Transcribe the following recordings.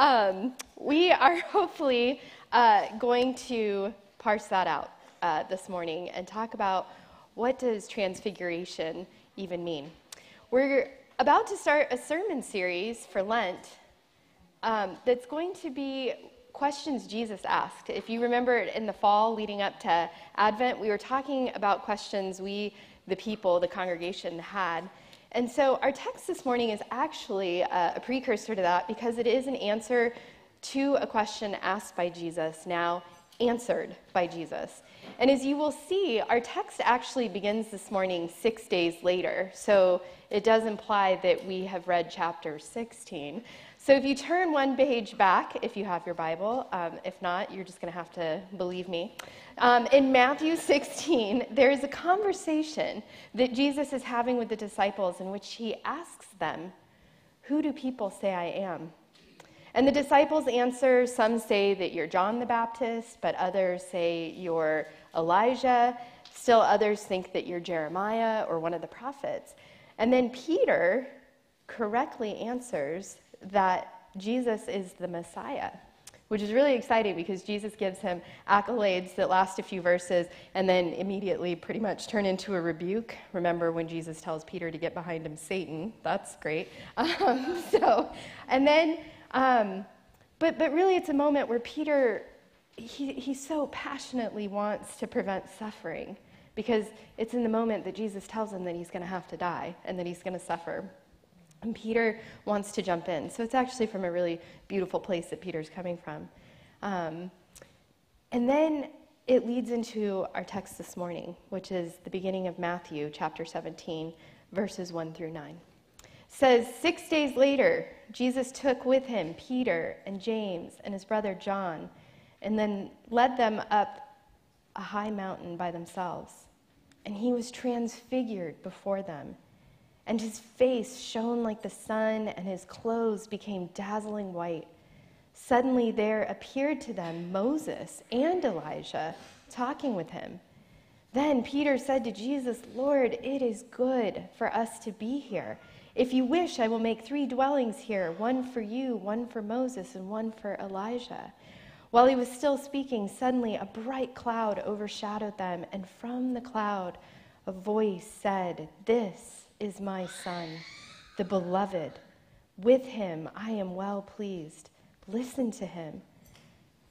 Um, we are hopefully uh, going to parse that out uh, this morning and talk about what does transfiguration even mean. We're about to start a sermon series for Lent um, that's going to be questions Jesus asked. If you remember in the fall leading up to Advent, we were talking about questions we, the people, the congregation, had. And so our text this morning is actually a, a precursor to that because it is an answer to a question asked by Jesus, now answered by Jesus. And as you will see, our text actually begins this morning six days later. So it does imply that we have read chapter 16. So if you turn one page back, if you have your Bible, um, if not, you're just going to have to believe me. Um, in Matthew 16, there is a conversation that Jesus is having with the disciples in which he asks them, Who do people say I am? And the disciples answer some say that you're John the Baptist, but others say you're Elijah. Still others think that you're Jeremiah or one of the prophets. And then Peter correctly answers that Jesus is the Messiah, which is really exciting because Jesus gives him accolades that last a few verses and then immediately pretty much turn into a rebuke. Remember when Jesus tells Peter to get behind him, Satan? That's great. Um, so, and then, um, but, but really it's a moment where Peter, he, he so passionately wants to prevent suffering because it's in the moment that Jesus tells him that he's going to have to die and that he's going to suffer. And Peter wants to jump in. So it's actually from a really beautiful place that Peter's coming from. Um, and then it leads into our text this morning, which is the beginning of Matthew chapter 17, verses 1 through 9. It says, Six days later, Jesus took with him Peter and James and his brother John, and then led them up a high mountain by themselves. And he was transfigured before them and his face shone like the sun, and his clothes became dazzling white. Suddenly there appeared to them Moses and Elijah talking with him. Then Peter said to Jesus, Lord, it is good for us to be here. If you wish, I will make three dwellings here one for you, one for Moses, and one for Elijah. While he was still speaking, suddenly a bright cloud overshadowed them, and from the cloud a voice said, This is my son, the beloved. With him I am well pleased. Listen to him.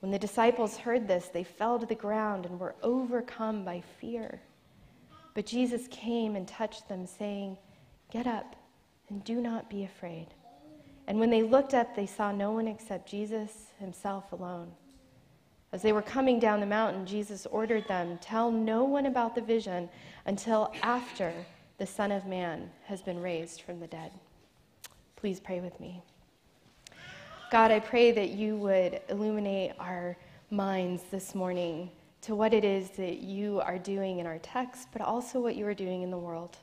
When the disciples heard this, they fell to the ground and were overcome by fear. But Jesus came and touched them, saying, Get up and do not be afraid. And when they looked up, they saw no one except Jesus himself alone. As they were coming down the mountain, Jesus ordered them, Tell no one about the vision until after the Son of Man has been raised from the dead. Please pray with me. God, I pray that you would illuminate our minds this morning to what it is that you are doing in our text, but also what you are doing in the world.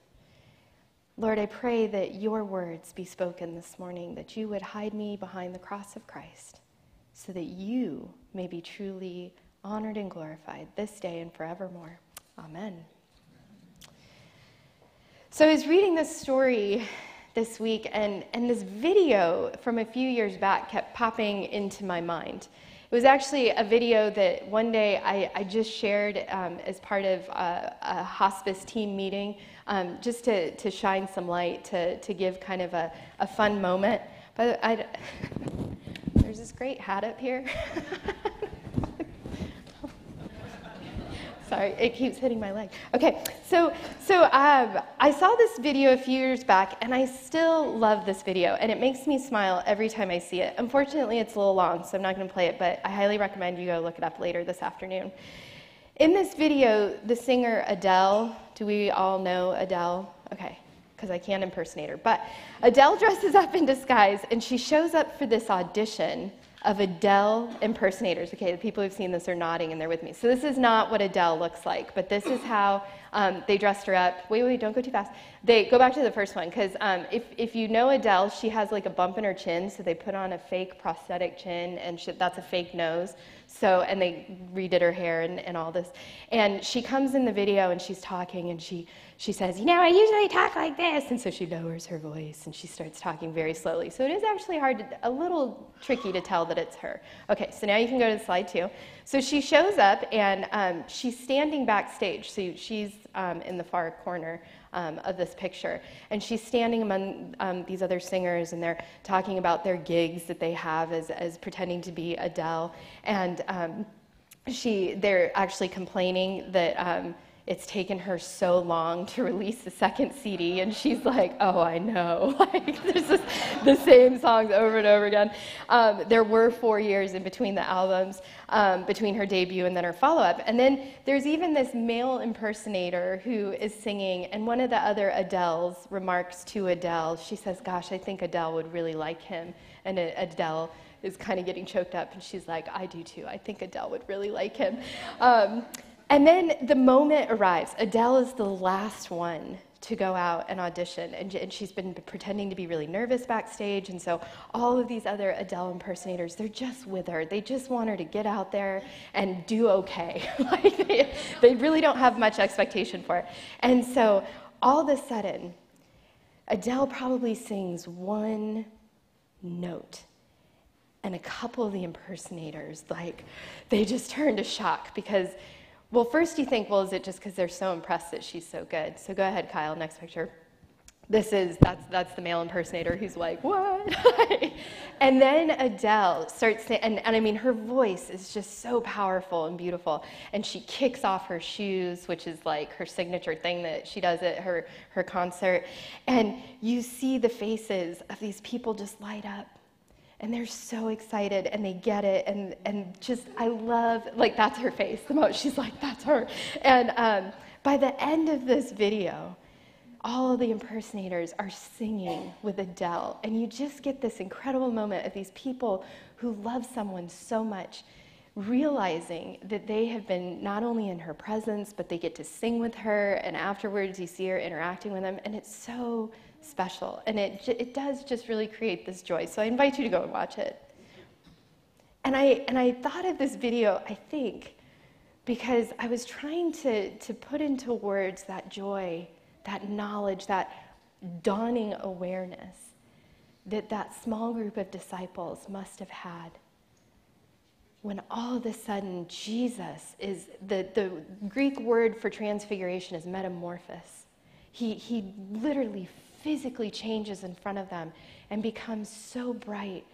Lord, I pray that your words be spoken this morning, that you would hide me behind the cross of Christ, so that you may be truly honored and glorified this day and forevermore. Amen. So I was reading this story this week, and, and this video from a few years back kept popping into my mind. It was actually a video that one day I, I just shared um, as part of a, a hospice team meeting, um, just to, to shine some light, to, to give kind of a, a fun moment. But I, there's this great hat up here. Sorry, it keeps hitting my leg. Okay, so so um, I saw this video a few years back, and I still love this video, and it makes me smile every time I see it. Unfortunately, it's a little long, so I'm not going to play it, but I highly recommend you go look it up later this afternoon. In this video, the singer Adele, do we all know Adele? Okay, because I can't impersonate her, but Adele dresses up in disguise, and she shows up for this audition of Adele impersonators. Okay, the people who've seen this are nodding and they're with me. So this is not what Adele looks like, but this is how um, they dressed her up. Wait, wait, don't go too fast. They go back to the first one because um, if if you know Adele, she has like a bump in her chin, so they put on a fake prosthetic chin, and she, that's a fake nose. So, and they redid her hair and, and all this. And she comes in the video and she's talking and she, she says, You know, I usually talk like this. And so she lowers her voice and she starts talking very slowly. So it is actually hard, to, a little tricky to tell that it's her. Okay, so now you can go to slide two. So she shows up and um, she's standing backstage. So she's um, in the far corner um, of this picture. And she's standing among um, these other singers, and they're talking about their gigs that they have as, as pretending to be Adele. And um, she, they're actually complaining that um, it's taken her so long to release the second CD, and she's like, "Oh, I know. like, there's just the same songs over and over again." Um, there were four years in between the albums, um, between her debut and then her follow-up, and then there's even this male impersonator who is singing, and one of the other Adele's remarks to Adele, she says, "Gosh, I think Adele would really like him," and Adele is kind of getting choked up, and she's like, "I do too. I think Adele would really like him." Um, and then the moment arrives. Adele is the last one to go out and audition. And, and, she's been pretending to be really nervous backstage. And so all of these other Adele impersonators, they're just with her. They just want her to get out there and do okay. like they, they really don't have much expectation for it. And so all of a sudden, Adele probably sings one note. And a couple of the impersonators, like, they just turn to shock because well, first you think, well, is it just because they're so impressed that she's so good? So go ahead, Kyle, next picture. This is, that's, that's the male impersonator who's like, what? and then Adele starts saying, and, and I mean, her voice is just so powerful and beautiful. And she kicks off her shoes, which is like her signature thing that she does at her, her concert. And you see the faces of these people just light up and they're so excited and they get it and, and just i love like that's her face the most. She's like that's her. And um, by the end of this video all of the impersonators are singing with adele. And you just get this incredible moment of these people who love someone so much realizing that they have been not only in her presence but they get to sing with her and afterwards you see her interacting with them. And it's so special. And it, it does just really create this joy. So I invite you to go and watch it. And I, and I thought of this video, I think, because I was trying to, to put into words that joy, that knowledge, that dawning awareness that that small group of disciples must have had when all of a sudden Jesus is the, the Greek word for transfiguration is metamorphosis. He, he literally physically changes in front of them and becomes so bright.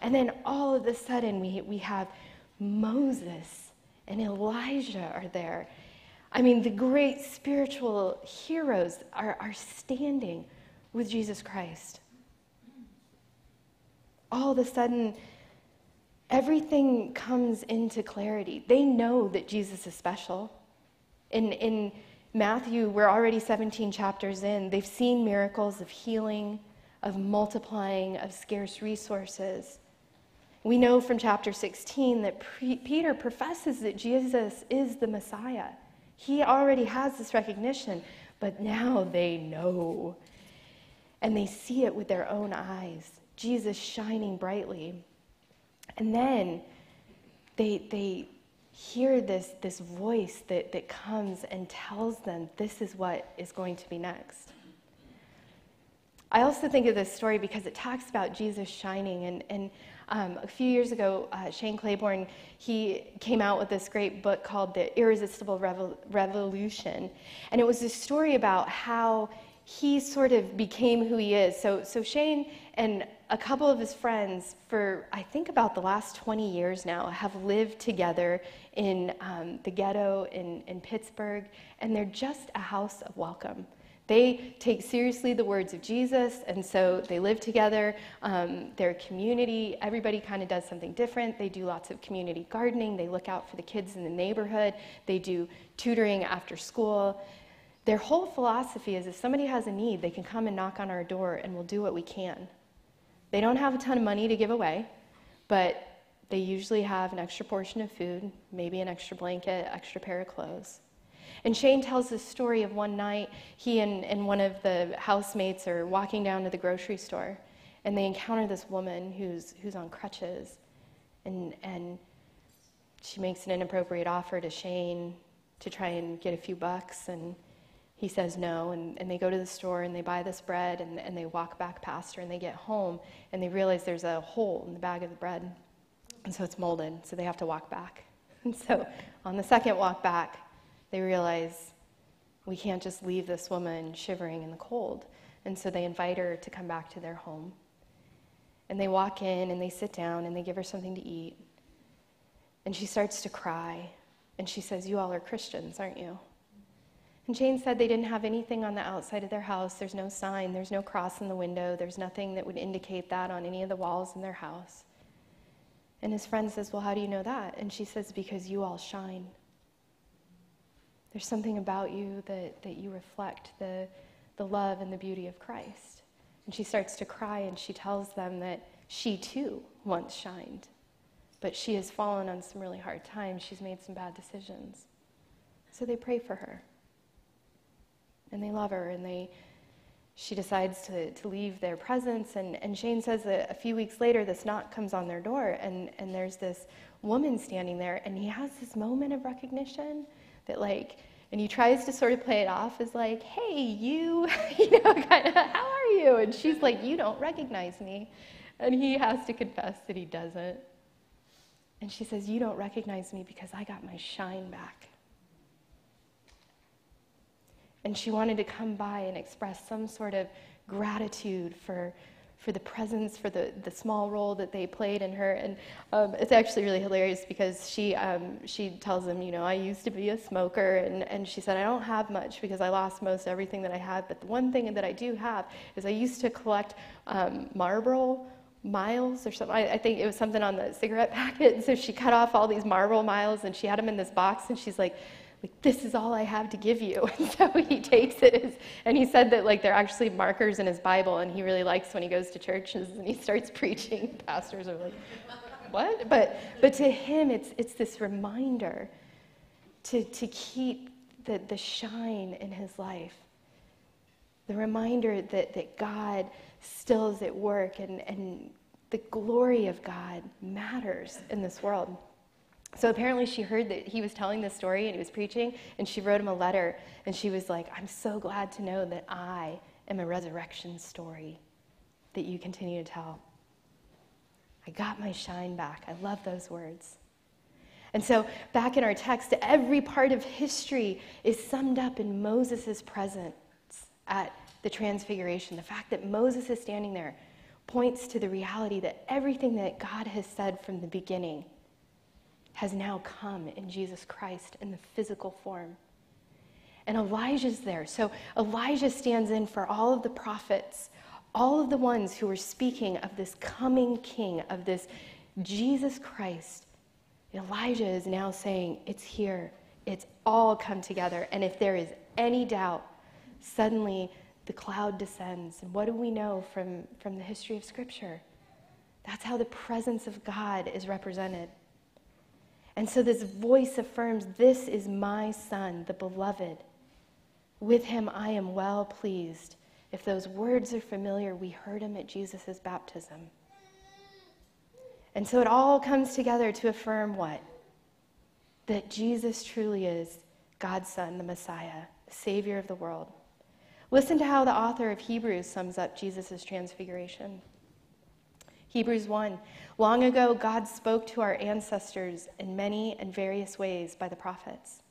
And then all of a sudden, we, we have Moses and Elijah are there. I mean, the great spiritual heroes are, are standing with Jesus Christ. All of a sudden, everything comes into clarity. They know that Jesus is special. In, in Matthew, we're already 17 chapters in. They've seen miracles of healing, of multiplying, of scarce resources. We know from chapter 16 that pre- Peter professes that Jesus is the Messiah. He already has this recognition, but now they know. And they see it with their own eyes Jesus shining brightly. And then they, they hear this, this voice that, that comes and tells them this is what is going to be next. I also think of this story because it talks about Jesus shining. And, and um, a few years ago, uh, Shane Claiborne, he came out with this great book called The Irresistible Revol- Revolution. And it was a story about how he sort of became who he is. So, so Shane and a couple of his friends, for I think about the last 20 years now, have lived together in um, the ghetto in, in Pittsburgh, and they're just a house of welcome. They take seriously the words of Jesus, and so they live together. Um, their community, everybody kind of does something different. They do lots of community gardening. They look out for the kids in the neighborhood. They do tutoring after school. Their whole philosophy is if somebody has a need, they can come and knock on our door, and we'll do what we can. They don't have a ton of money to give away, but they usually have an extra portion of food, maybe an extra blanket, extra pair of clothes. And Shane tells this story of one night he and, and one of the housemates are walking down to the grocery store and they encounter this woman who's, who's on crutches. And, and she makes an inappropriate offer to Shane to try and get a few bucks. And he says no. And, and they go to the store and they buy this bread and, and they walk back past her and they get home and they realize there's a hole in the bag of the bread. And so it's molded. So they have to walk back. And so on the second walk back, they realize we can't just leave this woman shivering in the cold. And so they invite her to come back to their home. And they walk in and they sit down and they give her something to eat. And she starts to cry. And she says, You all are Christians, aren't you? And Shane said they didn't have anything on the outside of their house. There's no sign, there's no cross in the window, there's nothing that would indicate that on any of the walls in their house. And his friend says, Well, how do you know that? And she says, Because you all shine. There's something about you that, that you reflect the, the love and the beauty of Christ. And she starts to cry and she tells them that she too once shined, but she has fallen on some really hard times. She's made some bad decisions. So they pray for her. And they love her and they she decides to, to leave their presence. And, and Shane says that a few weeks later, this knock comes on their door, and, and there's this woman standing there, and he has this moment of recognition that, like, and he tries to sort of play it off as, like, hey, you, you know, kind of, how are you? And she's like, you don't recognize me. And he has to confess that he doesn't. And she says, You don't recognize me because I got my shine back. And she wanted to come by and express some sort of gratitude for, for the presence, for the, the small role that they played in her. And um, it's actually really hilarious because she, um, she tells him, you know, I used to be a smoker. And, and she said, I don't have much because I lost most everything that I had. But the one thing that I do have is I used to collect um, Marlboro miles or something. I, I, think it was something on the cigarette packet. And so she cut off all these Marlboro miles and she had them in this box. And she's like, like this is all I have to give you. And so he takes it as, and he said that like they're actually markers in his Bible and he really likes when he goes to churches and he starts preaching. Pastors are like, what? But but to him it's it's this reminder to to keep the, the shine in his life. The reminder that, that God still is at work and, and the glory of God matters in this world. So apparently, she heard that he was telling this story and he was preaching, and she wrote him a letter. And she was like, I'm so glad to know that I am a resurrection story that you continue to tell. I got my shine back. I love those words. And so, back in our text, every part of history is summed up in Moses' presence at the Transfiguration. The fact that Moses is standing there points to the reality that everything that God has said from the beginning has now come in Jesus Christ in the physical form. And Elijah's there. So Elijah stands in for all of the prophets, all of the ones who were speaking of this coming king, of this Jesus Christ. Elijah is now saying, It's here. It's all come together. And if there is any doubt, suddenly the cloud descends. And what do we know from, from the history of Scripture? That's how the presence of God is represented. And so this voice affirms, This is my son, the beloved. With him I am well pleased. If those words are familiar, we heard them at Jesus' baptism. And so it all comes together to affirm what? That Jesus truly is God's Son, the Messiah, the Savior of the world. Listen to how the author of Hebrews sums up Jesus' transfiguration. Hebrews 1 Long ago, God spoke to our ancestors in many and various ways by the prophets.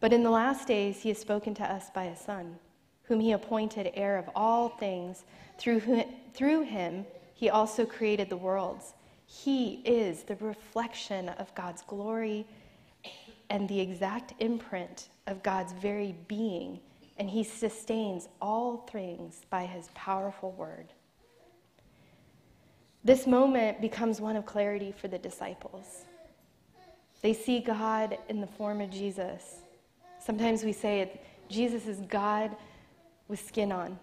But in the last days, he has spoken to us by a Son, whom he appointed heir of all things. Through, whom, through him, he also created the worlds. He is the reflection of God's glory and the exact imprint of God's very being, and he sustains all things by his powerful word. This moment becomes one of clarity for the disciples. They see God in the form of Jesus. Sometimes we say it, Jesus is God with skin on.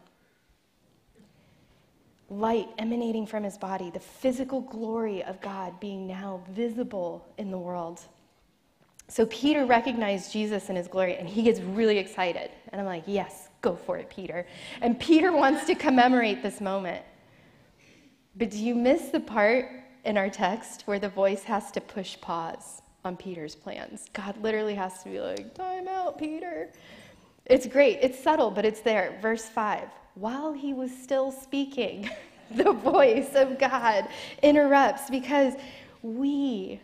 light emanating from his body, the physical glory of God being now visible in the world. So Peter recognized Jesus in his glory and he gets really excited. And I'm like, yes, go for it, Peter. And Peter wants to commemorate this moment. But do you miss the part in our text where the voice has to push pause on Peter's plans? God literally has to be like, time out, Peter. It's great. It's subtle, but it's there. Verse 5 While he was still speaking, the voice of God interrupts because we,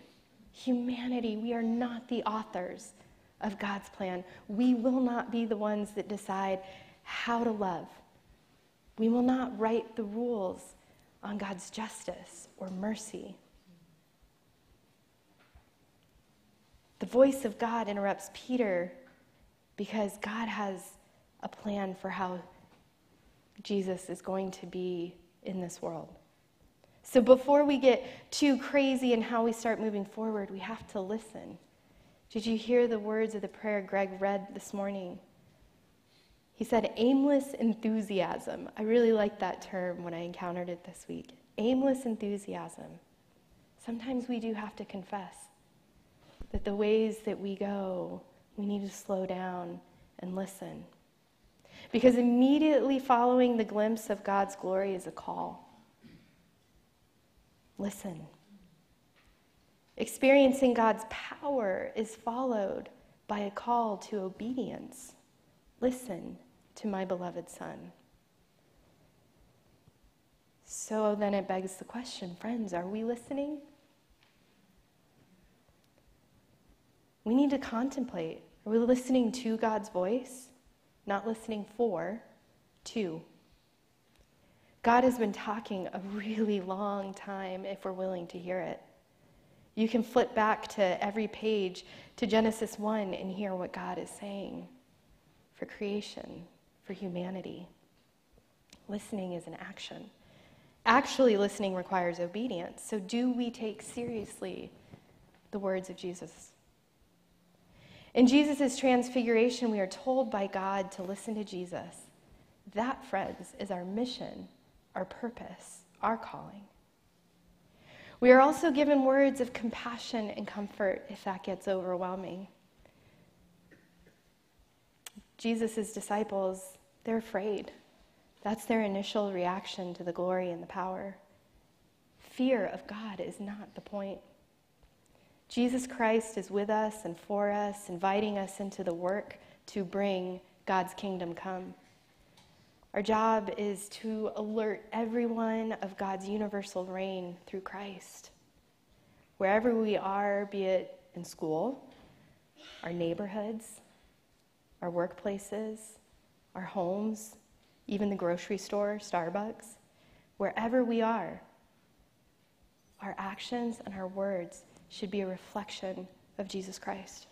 humanity, we are not the authors of God's plan. We will not be the ones that decide how to love. We will not write the rules on God's justice or mercy. The voice of God interrupts Peter because God has a plan for how Jesus is going to be in this world. So before we get too crazy in how we start moving forward, we have to listen. Did you hear the words of the prayer Greg read this morning? He said, aimless enthusiasm. I really liked that term when I encountered it this week. Aimless enthusiasm. Sometimes we do have to confess that the ways that we go we need to slow down and listen. Because immediately following the glimpse of God's glory is a call. Listen. Experiencing God's power is followed by a call to obedience. Listen to my beloved Son. So then it begs the question friends, are we listening? We need to contemplate are we listening to God's voice? Not listening for, to. God has been talking a really long time if we're willing to hear it. You can flip back to every page to Genesis 1 and hear what God is saying for creation, for humanity. Listening is an action. Actually, listening requires obedience. So, do we take seriously the words of Jesus? In Jesus' transfiguration, we are told by God to listen to Jesus. That, friends, is our mission, our purpose, our calling. We are also given words of compassion and comfort if that gets overwhelming. Jesus' disciples, they're afraid. That's their initial reaction to the glory and the power. Fear of God is not the point. Jesus Christ is with us and for us, inviting us into the work to bring God's kingdom come. Our job is to alert everyone of God's universal reign through Christ. Wherever we are, be it in school, our neighborhoods, our workplaces, our homes, even the grocery store, Starbucks, wherever we are, our actions and our words should be a reflection of Jesus Christ.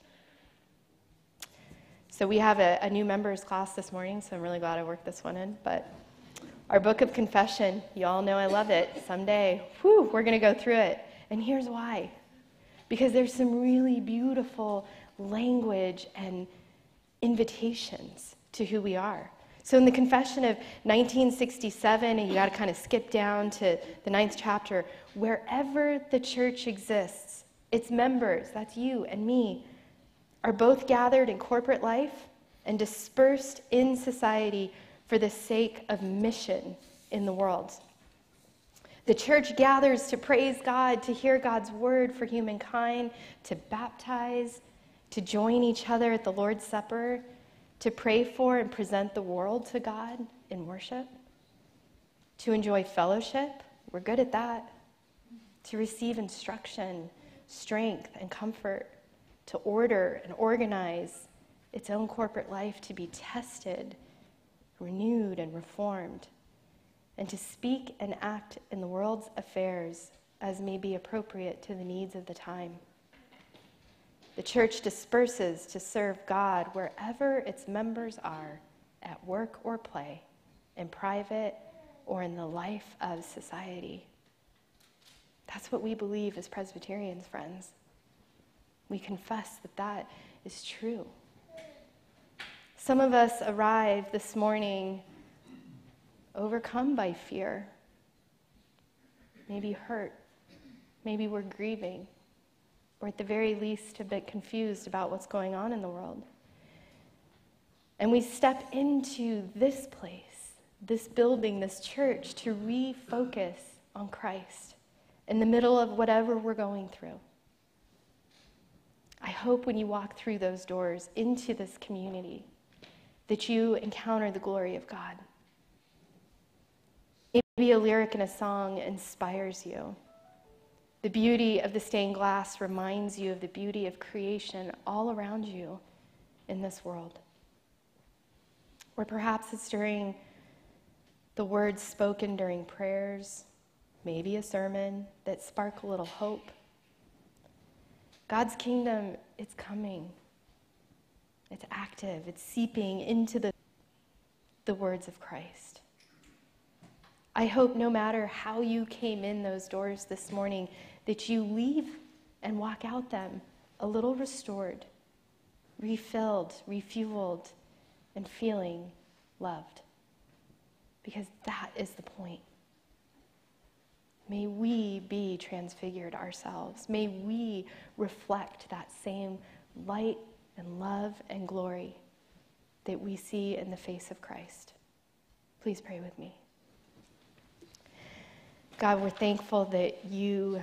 So we have a, a, new members class this morning, so I'm really glad I worked this one in. But our book of confession, you all know I love it. Someday, whew, we're going to go through it. And here's why. Because there's some really beautiful language and invitations to who we are. So in the confession of 1967, and you got to kind of skip down to the ninth chapter, wherever the church exists, its members, that's you and me, are both gathered in corporate life and dispersed in society for the sake of mission in the world. The church gathers to praise God, to hear God's word for humankind, to baptize, to join each other at the Lord's Supper, to pray for and present the world to God in worship, to enjoy fellowship. We're good at that. To receive instruction strength and comfort to order and organize its own corporate life to be tested, renewed, and reformed, and to speak and act in the world's affairs as may be appropriate to the needs of the time. The church disperses to serve God wherever its members are, at work or play, in private or in the life of society. That's what we believe as Presbyterians, friends. We confess that that is true. Some of us arrive this morning overcome by fear maybe hurt, maybe we're grieving, or at the very least a bit confused about what's going on in the world. And we step into this place, this building, this church, to refocus on Christ in the middle of whatever we're going through. I hope when you walk through those doors into this community that you encounter the glory of God. Maybe a lyric in a song inspires you. The beauty of the stained glass reminds you of the beauty of creation all around you in this world. Or perhaps it's during the words spoken during prayers, maybe a sermon that spark a little hope. God's kingdom, it's coming. It's active, it's seeping into the, the words of Christ. I hope no matter how you came in those doors this morning, that you leave and walk out them a little restored, refilled, refueled, and feeling loved. Because that is the point. May we be transfigured ourselves. May we reflect that same light and love and glory that we see in the face of Christ. Please pray with me. God, we're thankful that you